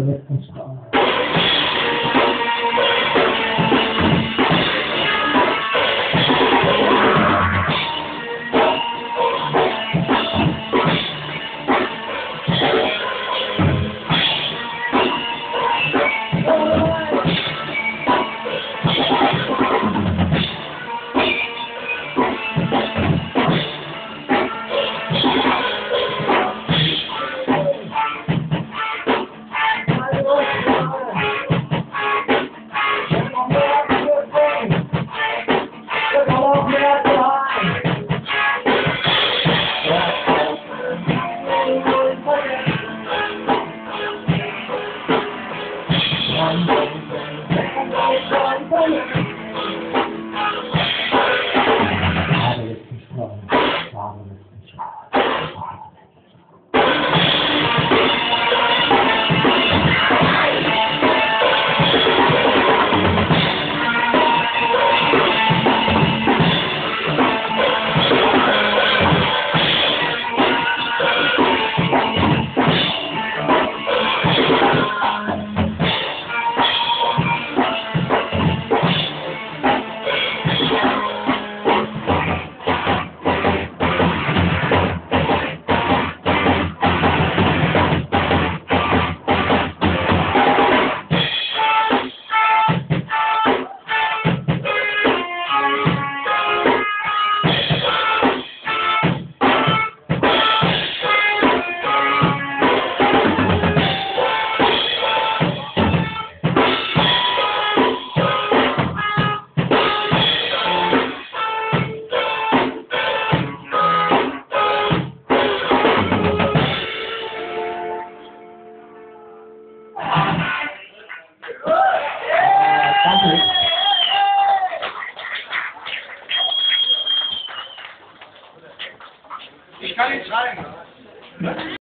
resistance Danke. Ich kann ihn schreiben.